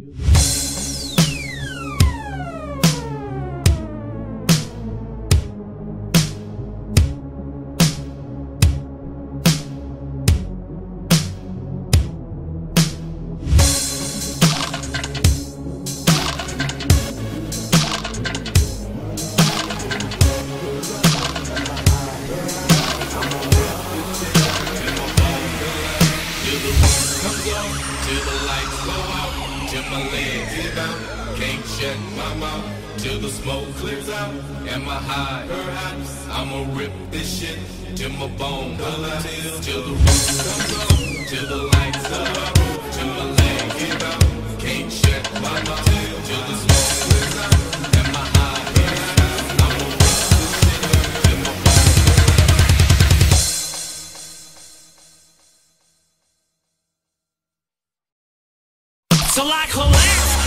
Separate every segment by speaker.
Speaker 1: till my legs. Can't shut my mouth till the smoke clears out. Am I high? Perhaps I'ma rip this shit till my bone collapse. Till the roof comes on, till the lights go out, till my legs give out. Can't shut my mouth
Speaker 2: So I collapse.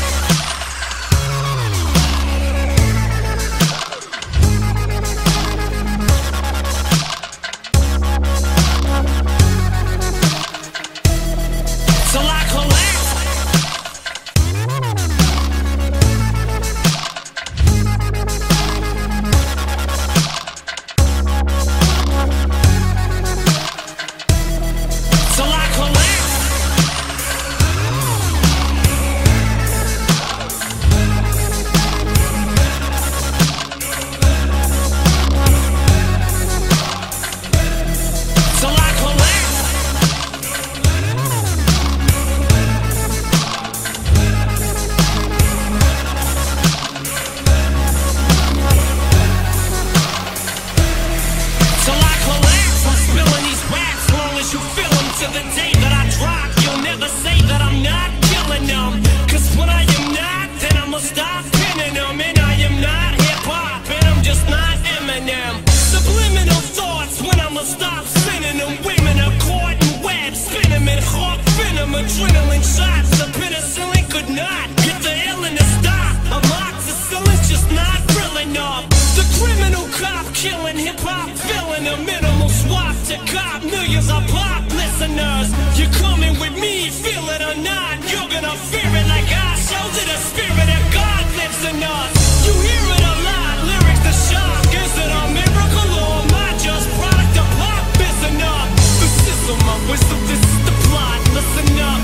Speaker 2: Hop, filling a minimal swap to cop millions of pop listeners. You're coming with me, feel it or not. You're gonna fear it like I showed you the spirit of God lives in us. You hear it a lot, lyrics to shock. Is it a miracle or am I just product of pop? Listen up, this is my wisdom, this is the plot. Listen up,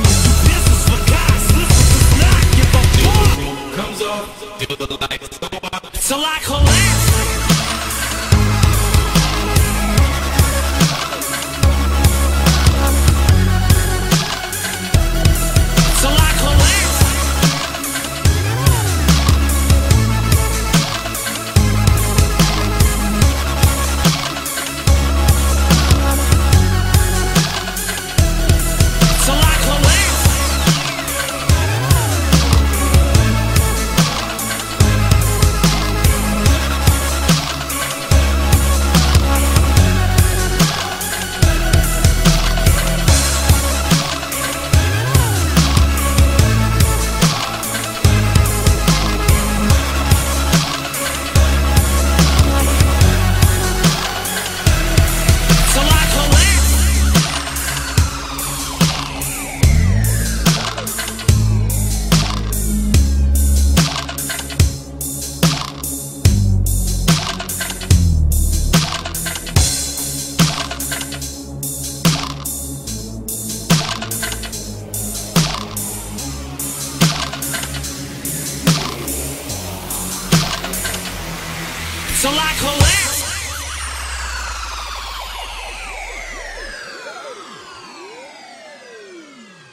Speaker 2: this is for guys. Listen, does not give a fuck.
Speaker 1: comes off the lights go out.
Speaker 2: Till I collapse. Till I collapse.